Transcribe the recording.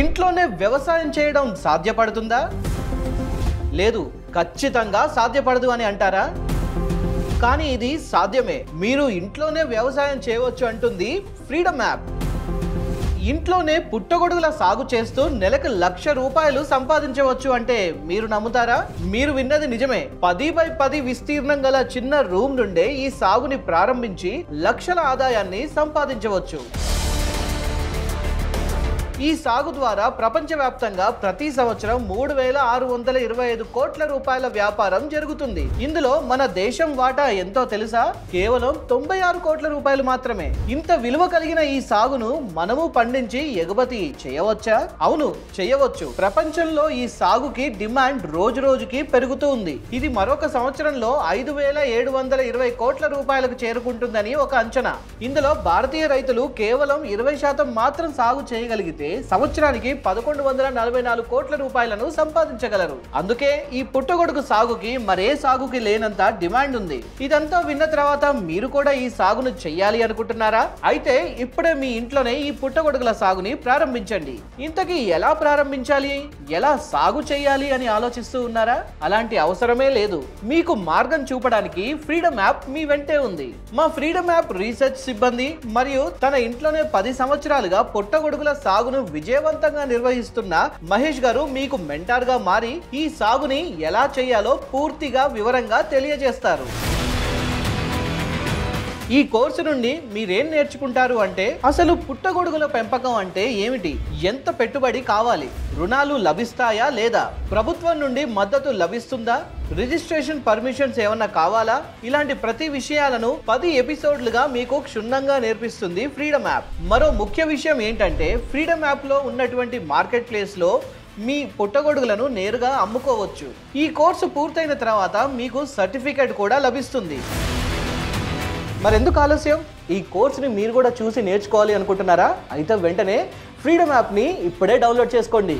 ఇంట్లోనే వ్యవసాయం చేయడం సాధ్యపడుతుందా? లేదు ఖచ్చితంగా సాధ్యపడదు అని అంటారా? కానీ ఇది సాధ్యమే. మీరు ఇంట్లోనే వ్యవసాయం చేయవచ్చు అంటుంది ఫ్రీడమ్ యాప్. ఇంట్లోనే పుట్టగొడుగుల సాగు చేస్తూ నెలకు లక్ష రూపాయలు సంపాదించవచ్చు అంటే మీరు నమ్ముతారా? మీరు విన్నది నిజమే. పది బై పది విస్తీర్ణం గల చిన్న రూమ్ నుండే ఈ సాగుని ప్రారంభించి లక్షల ఆదాయాన్ని సంపాదించవచ్చు. ఈ సాగు ద్వారా ప్రపంచవ్యాప్తంగా ప్రతి సంవత్సరం మూడు వేల ఆరు వందల ఇరవై ఐదు కోట్ల రూపాయల వ్యాపారం జరుగుతుంది. ఇందులో మన దేశం వాటా ఎంతో తెలుసా? కేవలం తొంభై ఆరు కోట్ల రూపాయలు మాత్రమే. ఇంత విలువ కలిగిన ఈ సాగును మనము పండించి ఎగుమతి చేయవచ్చా? అవును చేయవచ్చు. ప్రపంచంలో ఈ సాగుకి డిమాండ్ రోజు రోజుకి పెరుగుతూ ఉంది. ఇది మరొక సంవత్సరంలో ఐదు వేల ఏడు వందల ఇరవై కోట్ల రూపాయలకు చేరుకుంటుందని ఒక అంచనా. ఇందులో భారతీయ రైతులు కేవలం ఇరవై శాతం మాత్రం సాగు చేయగలిగితే సంవత్సరానికి పదకొండు వందల నలభై నాలుగు కోట్ల రూపాయలను సంపాదించగలరు. అందుకే ఈ పుట్టగొడుగు సాగుకి మరే సాగుకి లేనంత డిమాండ్ ఉంది. ఇదంతా విన్న తర్వాత మీరు కూడా ఈ సాగును చెయ్యాలి అనుకుంటున్నారా? అయితే ఇప్పుడే మీ ఇంట్లోనే ఈ పుట్టగొడుగుల సాగుని ప్రారంభించండి. ఇంతకీ ఎలా ప్రారంభించాలి? ఎలా సాగు చేయాలి అని ఆలోచిస్తూ ఉన్నారా? అలాంటి అవసరమే లేదు. మీకు మార్గం చూపడానికి ఫ్రీడమ్ యాప్ మీ వెంటే ఉంది. మా ఫ్రీడమ్ యాప్ రీసెర్చ్ సిబ్బంది మరియు తన ఇంట్లోనే పది సంవత్సరాలుగా పుట్టగొడుగుల సాగును విజయవంతంగా నిర్వహిస్తున్న మహేష్ గారు మీకు మెంటార్గా మారి ఈ సాగుని ఎలా చేయాలో పూర్తిగా వివరంగా తెలియజేస్తారు. ఈ కోర్సు నుండి మీరేం నేర్చుకుంటారు అంటే అసలు పుట్టగొడుగుల పెంపకం అంటే ఏమిటి? ఎంత పెట్టుబడి కావాలి? రుణాలు లభిస్తాయా లేదా? ప్రభుత్వం నుండి మద్దతు లభిస్తుందా? రిజిస్ట్రేషన్ పర్మిషన్స్ ఏమన్నా కావాలా? ఇలాంటి ప్రతి విషయాలను పది ఎపిసోడ్లుగా మీకు క్షుణ్ణంగా నేర్పిస్తుంది ఫ్రీడమ్ యాప్. మరో ముఖ్య విషయం ఏంటంటే ఫ్రీడమ్ యాప్లో ఉన్నటువంటి మార్కెట్ ప్లేస్లో మీ పుట్టగొడుగులను నేరుగా అమ్ముకోవచ్చు. ఈ కోర్సు పూర్తయిన తర్వాత మీకు సర్టిఫికేట్ కూడా లభిస్తుంది. మరి ఎందుకు ఆలస్యం? ఈ కోర్సుని మీరు కూడా చూసి నేర్చుకోవాలి అనుకుంటున్నారా? అయితే వెంటనే ఫ్రీడమ్ యాప్ని ఇప్పుడే డౌన్లోడ్ చేసుకోండి.